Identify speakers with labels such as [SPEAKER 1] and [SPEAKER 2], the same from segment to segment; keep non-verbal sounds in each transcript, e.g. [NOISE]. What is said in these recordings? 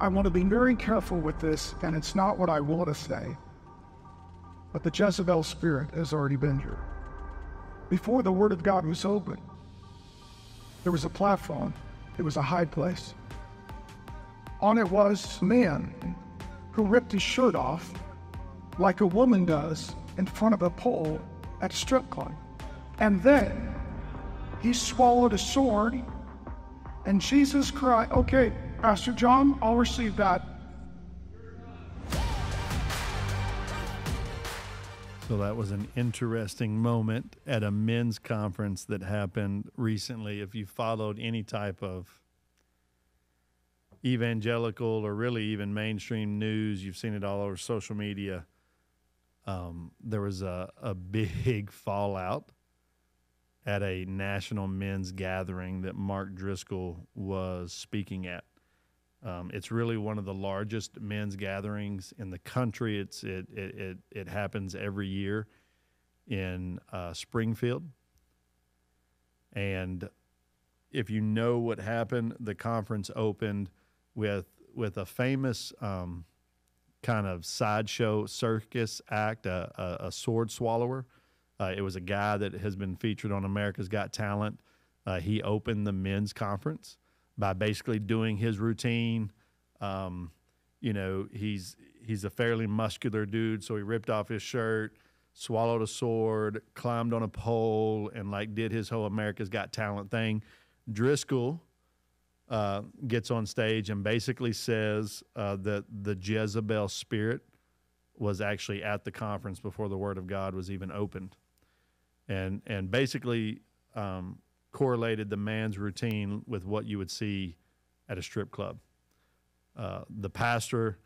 [SPEAKER 1] I want to be very careful with this, and it's not what I want to say. But the Jezebel spirit has already been here. Before the Word of God was open, there was a platform, it was a high place. On it was a man who ripped his shirt off like a woman does in front of a pole at a strip club. And then he swallowed a sword, and Jesus cried, Okay, Pastor John, I'll receive that.
[SPEAKER 2] So that was an interesting moment at a men's conference that happened recently. If you followed any type of evangelical or really even mainstream news, you've seen it all over social media. Um, there was a, a big [LAUGHS] fallout at a national men's gathering that Mark Driscoll was speaking at. Um, it's really one of the largest men's gatherings in the country. It's it it it, it happens every year in uh, Springfield, and if you know what happened, the conference opened with with a famous um, kind of sideshow circus act, a, a, a sword swallower. Uh, it was a guy that has been featured on America's Got Talent. Uh, he opened the men's conference by basically doing his routine. Um, you know, he's he's a fairly muscular dude, so he ripped off his shirt, swallowed a sword, climbed on a pole, and like did his whole America's Got Talent thing. Driscoll uh, gets on stage and basically says uh, that the Jezebel spirit was actually at the conference before the Word of God was even opened, and and basically um, correlated the man's routine with what you would see at a strip club. Uh, the pastor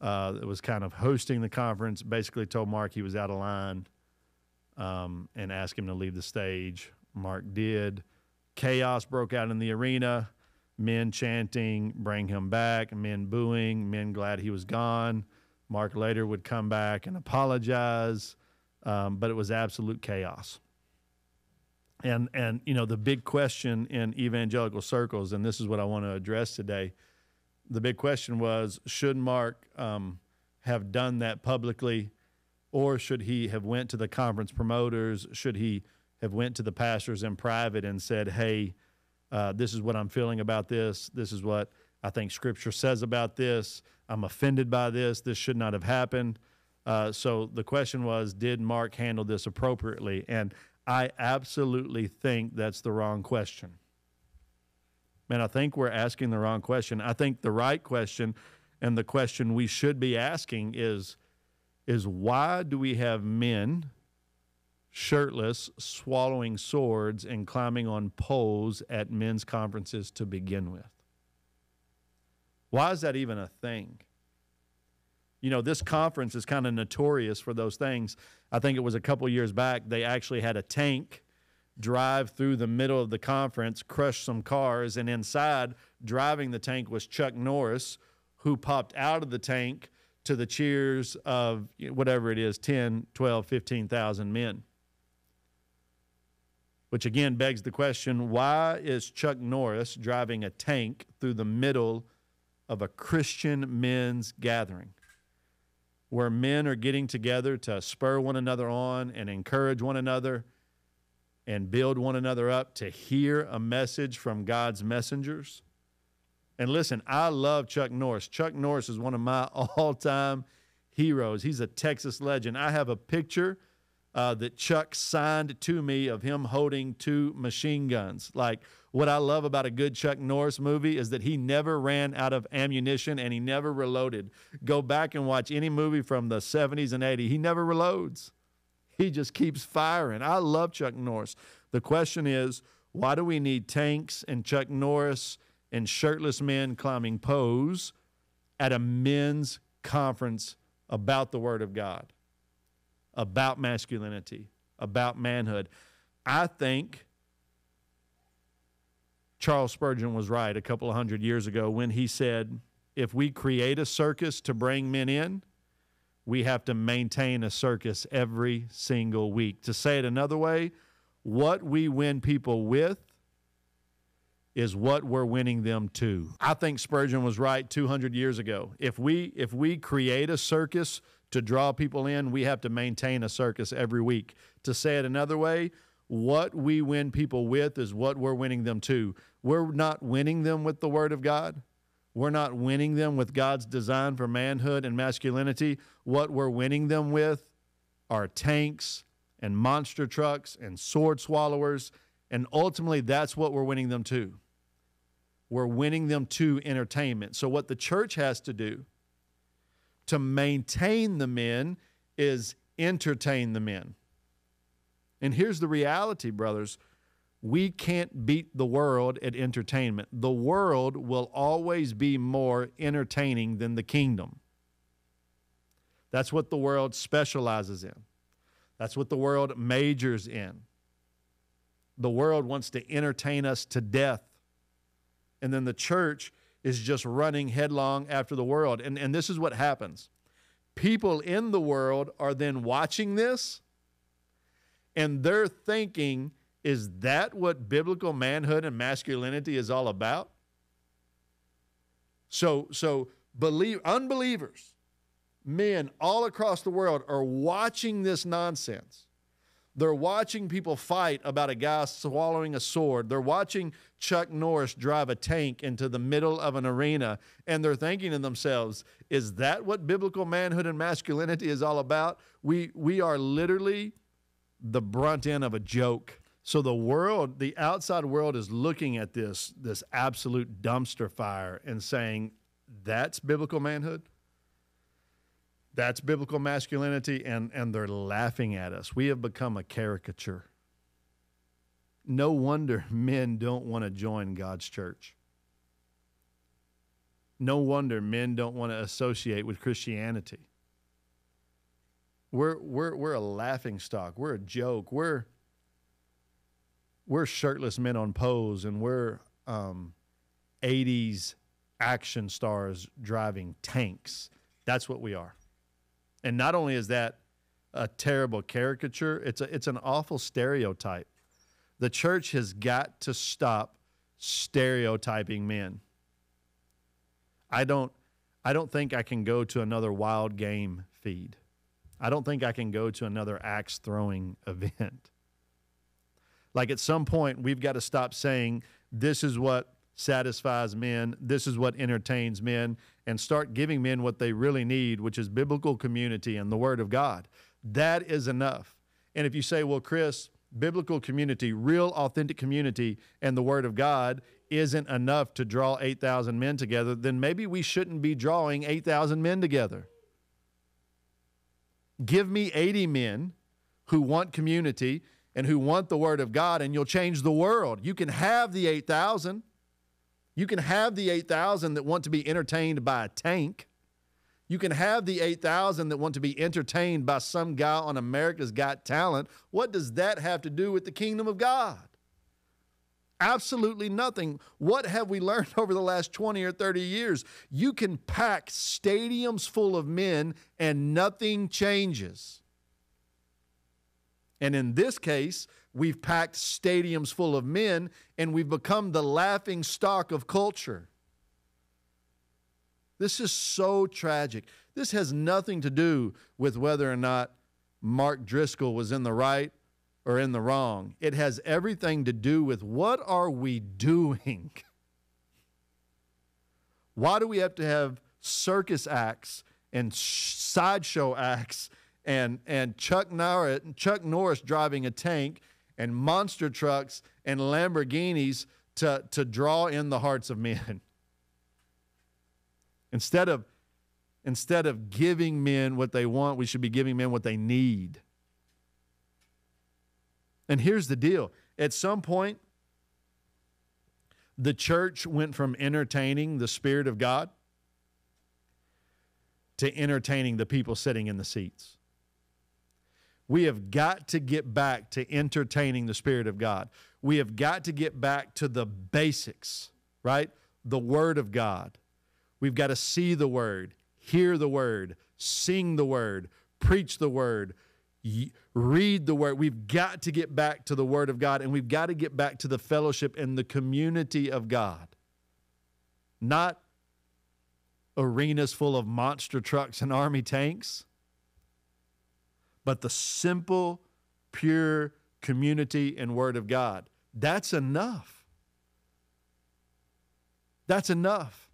[SPEAKER 2] uh, that was kind of hosting the conference basically told Mark he was out of line um, and asked him to leave the stage. Mark did. Chaos broke out in the arena. Men chanting, bring him back, men booing, men glad he was gone. Mark later would come back and apologize, um, but it was absolute chaos and and you know the big question in evangelical circles, and this is what I want to address today. The big question was: Should Mark um, have done that publicly, or should he have went to the conference promoters? Should he have went to the pastors in private and said, "Hey, uh, this is what I'm feeling about this. This is what I think Scripture says about this. I'm offended by this. This should not have happened." Uh, so the question was, did Mark handle this appropriately? And I absolutely think that's the wrong question. Man, I think we're asking the wrong question. I think the right question and the question we should be asking is is why do we have men shirtless swallowing swords and climbing on poles at men's conferences to begin with? Why is that even a thing? You know, this conference is kind of notorious for those things. I think it was a couple years back, they actually had a tank drive through the middle of the conference, crush some cars, and inside driving the tank was Chuck Norris, who popped out of the tank to the cheers of whatever it is 10, 12, 15,000 men. Which again begs the question why is Chuck Norris driving a tank through the middle of a Christian men's gathering? Where men are getting together to spur one another on and encourage one another and build one another up to hear a message from God's messengers. And listen, I love Chuck Norris. Chuck Norris is one of my [LAUGHS] all time heroes. He's a Texas legend. I have a picture uh, that Chuck signed to me of him holding two machine guns. Like, what I love about a good Chuck Norris movie is that he never ran out of ammunition and he never reloaded. Go back and watch any movie from the 70s and 80s. He never reloads, he just keeps firing. I love Chuck Norris. The question is, why do we need tanks and Chuck Norris and shirtless men climbing poles at a men's conference about the Word of God? about masculinity, about manhood. I think Charles Spurgeon was right a couple of hundred years ago when he said, if we create a circus to bring men in, we have to maintain a circus every single week. To say it another way, what we win people with is what we're winning them to. I think Spurgeon was right 200 years ago. If we if we create a circus to draw people in, we have to maintain a circus every week. To say it another way, what we win people with is what we're winning them to. We're not winning them with the word of God. We're not winning them with God's design for manhood and masculinity. What we're winning them with are tanks and monster trucks and sword swallowers. And ultimately, that's what we're winning them to. We're winning them to entertainment. So, what the church has to do to maintain the men is entertain the men. And here's the reality, brothers we can't beat the world at entertainment. The world will always be more entertaining than the kingdom. That's what the world specializes in, that's what the world majors in. The world wants to entertain us to death. And then the church is just running headlong after the world. And, and this is what happens people in the world are then watching this and they're thinking, is that what biblical manhood and masculinity is all about? So, so believe unbelievers, men all across the world are watching this nonsense. They're watching people fight about a guy swallowing a sword. They're watching Chuck Norris drive a tank into the middle of an arena, and they're thinking to themselves, is that what biblical manhood and masculinity is all about? We, we are literally the brunt end of a joke. So the world, the outside world is looking at this this absolute dumpster fire and saying that's biblical manhood. That's biblical masculinity and and they're laughing at us. We have become a caricature. No wonder men don't want to join God's church. No wonder men don't want to associate with Christianity. We're, we're, we're a laughing stock. We're a joke. We're, we're shirtless men on pose, and we're um, 80s action stars driving tanks. That's what we are. And not only is that a terrible caricature, it's, a, it's an awful stereotype. The church has got to stop stereotyping men. I don't, I don't think I can go to another wild game feed. I don't think I can go to another axe throwing [LAUGHS] event. Like at some point, we've got to stop saying, this is what satisfies men, this is what entertains men, and start giving men what they really need, which is biblical community and the Word of God. That is enough. And if you say, well, Chris, biblical community, real authentic community, and the Word of God isn't enough to draw 8,000 men together, then maybe we shouldn't be drawing 8,000 men together. Give me 80 men who want community and who want the Word of God, and you'll change the world. You can have the 8,000. You can have the 8,000 that want to be entertained by a tank. You can have the 8,000 that want to be entertained by some guy on America's Got Talent. What does that have to do with the kingdom of God? Absolutely nothing. What have we learned [LAUGHS] over the last 20 or 30 years? You can pack stadiums full of men and nothing changes. And in this case, we've packed stadiums full of men and we've become the laughing stock of culture. This is so tragic. This has nothing to do with whether or not Mark Driscoll was in the right or in the wrong. It has everything to do with what are we doing? [LAUGHS] Why do we have to have circus acts and sideshow acts and, and Chuck, Norris, Chuck Norris driving a tank and monster trucks and Lamborghinis to, to draw in the hearts of men? [LAUGHS] Instead of, instead of giving men what they want, we should be giving men what they need. And here's the deal at some point, the church went from entertaining the Spirit of God to entertaining the people sitting in the seats. We have got to get back to entertaining the Spirit of God. We have got to get back to the basics, right? The Word of God. We've got to see the Word, hear the Word, sing the Word, preach the Word, read the word. We've got to get back to the word of God and we've got to get back to the fellowship and the community of God. Not arenas full of monster trucks and army tanks, but the simple, pure community and word of God. That's enough. That's enough.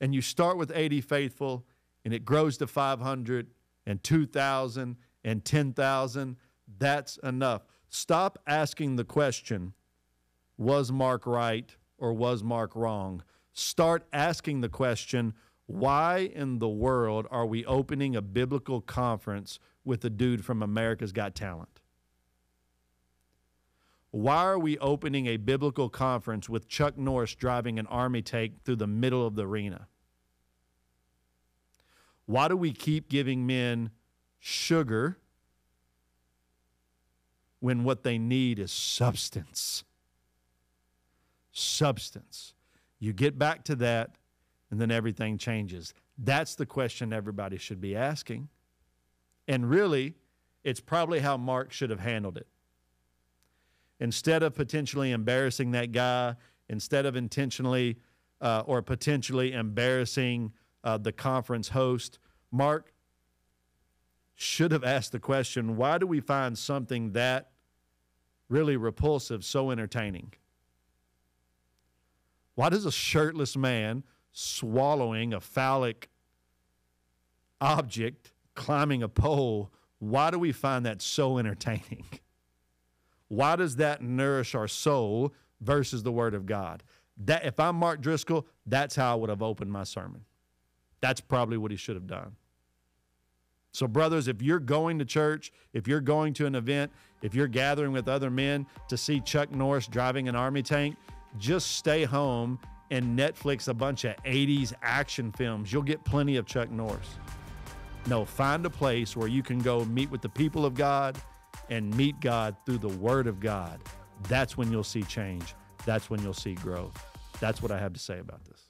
[SPEAKER 2] And you start with 80 faithful and it grows to 500 and 2,000 and 10,000, that's enough. Stop asking the question, was Mark right or was Mark wrong? Start asking the question, why in the world are we opening a biblical conference with a dude from America's Got Talent? Why are we opening a biblical conference with Chuck Norris driving an army tank through the middle of the arena? Why do we keep giving men sugar when what they need is substance. Substance. You get back to that, and then everything changes. That's the question everybody should be asking. And really, it's probably how Mark should have handled it. Instead of potentially embarrassing that guy, instead of intentionally uh, or potentially embarrassing uh, the conference host, Mark should have asked the question why do we find something that really repulsive so entertaining? Why does a shirtless man swallowing a phallic object climbing a pole, why do we find that so entertaining? Why does that nourish our soul versus the Word of God? That if I'm Mark Driscoll, that's how I would have opened my sermon. That's probably what he should have done. So, brothers, if you're going to church, if you're going to an event, if you're gathering with other men to see Chuck Norris driving an army tank, just stay home and Netflix a bunch of 80s action films. You'll get plenty of Chuck Norris. No, find a place where you can go meet with the people of God and meet God through the Word of God. That's when you'll see change. That's when you'll see growth. That's what I have to say about this.